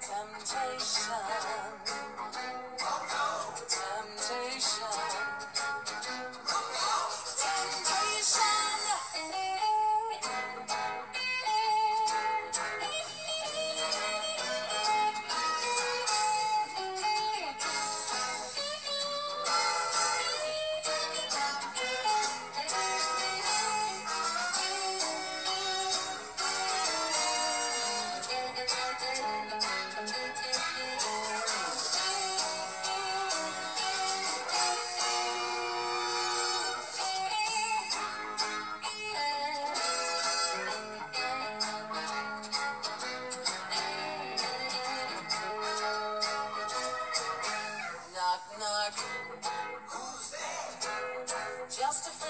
temptation. Knock, knock. Who's there? Just a friend.